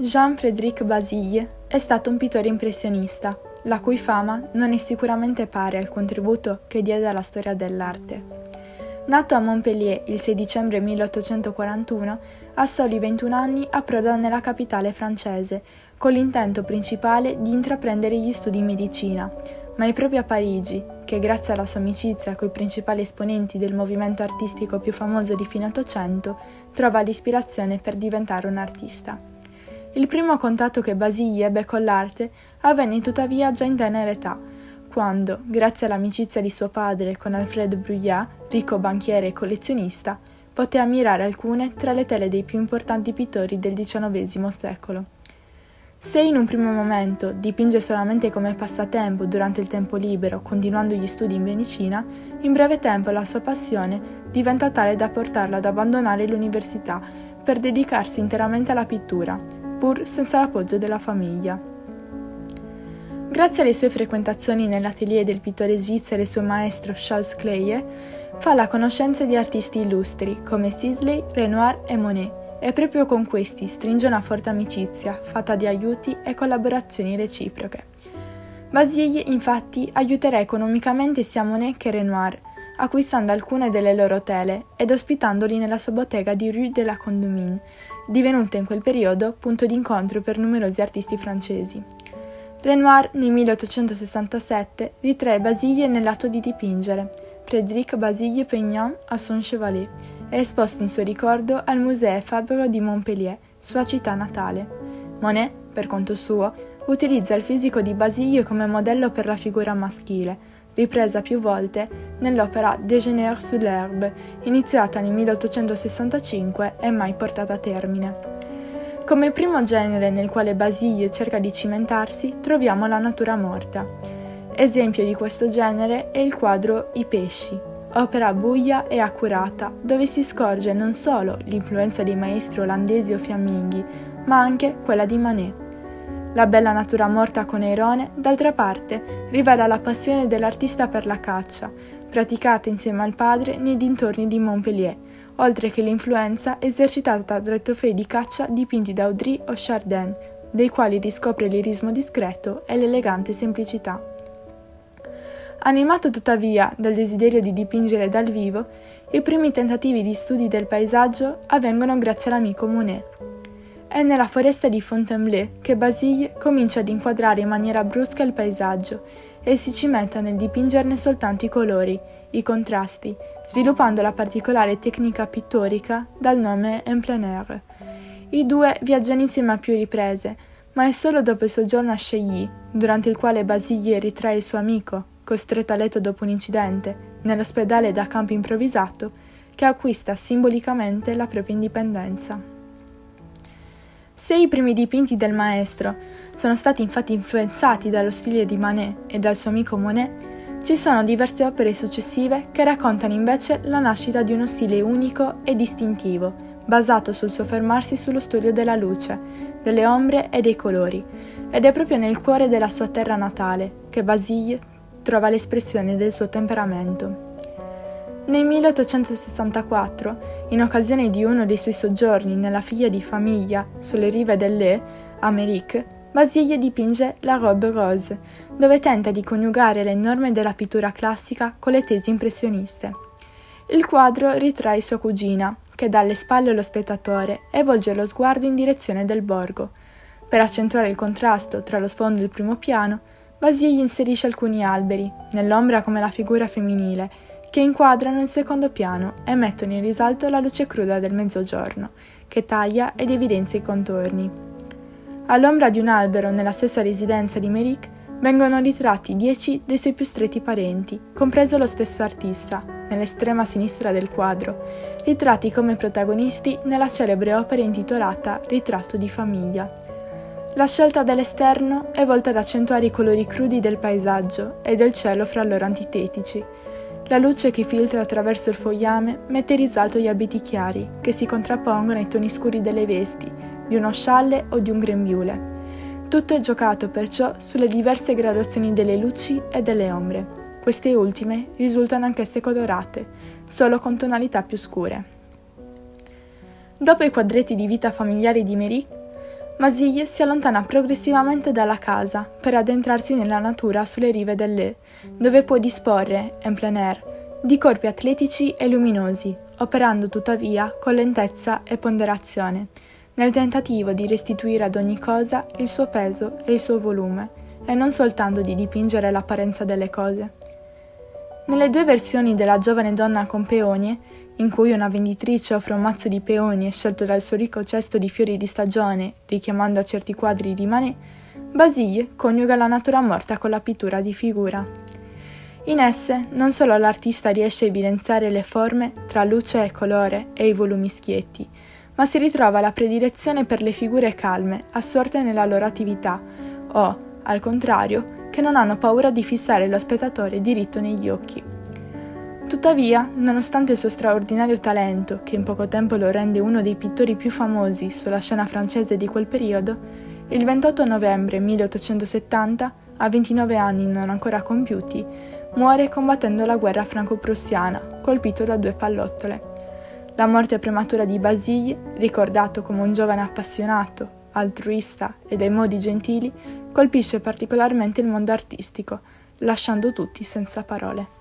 Jean-Frédéric Basile è stato un pittore impressionista, la cui fama non è sicuramente pari al contributo che diede alla storia dell'arte. Nato a Montpellier il 6 dicembre 1841, a soli 21 anni approdò nella capitale francese, con l'intento principale di intraprendere gli studi in medicina, ma è proprio a Parigi che, grazie alla sua amicizia coi principali esponenti del movimento artistico più famoso di fine Ottocento, trova l'ispirazione per diventare un artista. Il primo contatto che Basile ebbe con l'arte avvenne tuttavia già in tenera età, quando, grazie all'amicizia di suo padre con Alfred Bruyat, ricco banchiere e collezionista, poté ammirare alcune tra le tele dei più importanti pittori del XIX secolo. Se in un primo momento dipinge solamente come passatempo durante il tempo libero, continuando gli studi in medicina, in breve tempo la sua passione diventa tale da portarlo ad abbandonare l'università per dedicarsi interamente alla pittura, pur senza l'appoggio della famiglia. Grazie alle sue frequentazioni nell'atelier del pittore svizzero e suo maestro Charles Kleie, fa la conoscenza di artisti illustri come Sisley, Renoir e Monet e proprio con questi stringe una forte amicizia, fatta di aiuti e collaborazioni reciproche. Basile infatti aiuterà economicamente sia Monet che Renoir, acquistando alcune delle loro tele ed ospitandoli nella sua bottega di Rue de la Condamine, divenuta in quel periodo punto d'incontro per numerosi artisti francesi. Renoir nel 1867 ritrae Basile nell'atto di dipingere, Frédéric Basile Peignan a son chevalet, è esposto in suo ricordo al Musée Fabre di Montpellier, sua città natale. Monet, per conto suo, utilizza il fisico di Basile come modello per la figura maschile, ripresa più volte nell'opera Déjeuner sur l'herbe, iniziata nel 1865 e mai portata a termine. Come primo genere nel quale Basile cerca di cimentarsi, troviamo la natura morta. Esempio di questo genere è il quadro I pesci, opera buia e accurata, dove si scorge non solo l'influenza dei maestri olandesi o fiamminghi, ma anche quella di Manet. La bella natura morta con Eirone, d'altra parte, rivela la passione dell'artista per la caccia, praticata insieme al padre nei dintorni di Montpellier, oltre che l'influenza esercitata dai trofei di caccia dipinti da Audry o Chardin, dei quali riscopre l'irismo discreto e l'elegante semplicità. Animato tuttavia dal desiderio di dipingere dal vivo, i primi tentativi di studi del paesaggio avvengono grazie all'amico Monet. È nella foresta di Fontainebleau che Basile comincia ad inquadrare in maniera brusca il paesaggio e si cimenta nel dipingerne soltanto i colori, i contrasti, sviluppando la particolare tecnica pittorica dal nome en plein air. I due viaggiano insieme a più riprese, ma è solo dopo il soggiorno a Cheilly, durante il quale Basile ritrae il suo amico, costretto a letto dopo un incidente, nell'ospedale da campo improvvisato, che acquista simbolicamente la propria indipendenza. Se i primi dipinti del maestro sono stati infatti influenzati dallo stile di Manet e dal suo amico Monet, ci sono diverse opere successive che raccontano invece la nascita di uno stile unico e distintivo, basato sul soffermarsi sullo studio della luce, delle ombre e dei colori, ed è proprio nel cuore della sua terra natale che Basile trova l'espressione del suo temperamento. Nel 1864, in occasione di uno dei suoi soggiorni nella figlia di famiglia sulle rive dell'E, a Méric, Basile dipinge La robe rose, dove tenta di coniugare le norme della pittura classica con le tesi impressioniste. Il quadro ritrae sua cugina, che dà alle spalle allo spettatore e volge lo sguardo in direzione del borgo. Per accentuare il contrasto tra lo sfondo e il primo piano, Basile inserisce alcuni alberi, nell'ombra come la figura femminile, che inquadrano il secondo piano e mettono in risalto la luce cruda del mezzogiorno, che taglia ed evidenzia i contorni. All'ombra di un albero nella stessa residenza di Méric vengono ritratti dieci dei suoi più stretti parenti, compreso lo stesso artista, nell'estrema sinistra del quadro, ritratti come protagonisti nella celebre opera intitolata Ritratto di famiglia. La scelta dell'esterno è volta ad accentuare i colori crudi del paesaggio e del cielo fra loro antitetici. La luce che filtra attraverso il fogliame mette in risalto gli abiti chiari, che si contrappongono ai toni scuri delle vesti, di uno scialle o di un grembiule. Tutto è giocato perciò sulle diverse gradazioni delle luci e delle ombre. Queste ultime risultano anch'esse colorate, solo con tonalità più scure. Dopo i quadretti di vita familiari di Méric, Masiglie si allontana progressivamente dalla casa per addentrarsi nella natura sulle rive dell'E, dove può disporre, en plein air, di corpi atletici e luminosi, operando tuttavia con lentezza e ponderazione, nel tentativo di restituire ad ogni cosa il suo peso e il suo volume, e non soltanto di dipingere l'apparenza delle cose. Nelle due versioni della giovane donna con peonie, in cui una venditrice offre un mazzo di peonie scelto dal suo ricco cesto di fiori di stagione, richiamando a certi quadri di Manet, Basile coniuga la natura morta con la pittura di figura. In esse non solo l'artista riesce a evidenziare le forme tra luce e colore e i volumi schietti, ma si ritrova la predilezione per le figure calme, assorte nella loro attività, o, al contrario, che non hanno paura di fissare lo spettatore diritto negli occhi. Tuttavia, nonostante il suo straordinario talento, che in poco tempo lo rende uno dei pittori più famosi sulla scena francese di quel periodo, il 28 novembre 1870, a 29 anni non ancora compiuti, muore combattendo la guerra franco-prussiana, colpito da due pallottole. La morte prematura di Basile, ricordato come un giovane appassionato, altruista e dai modi gentili, colpisce particolarmente il mondo artistico, lasciando tutti senza parole.